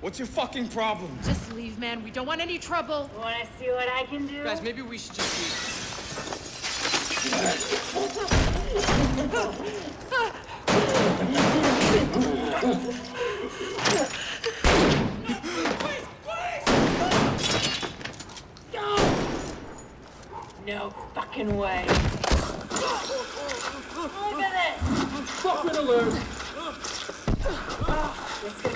What's your fucking problem? Just leave, man. We don't want any trouble. Wanna see what I can do? Guys, maybe we should just leave. No fucking way. Look at this. Fucking alert! This is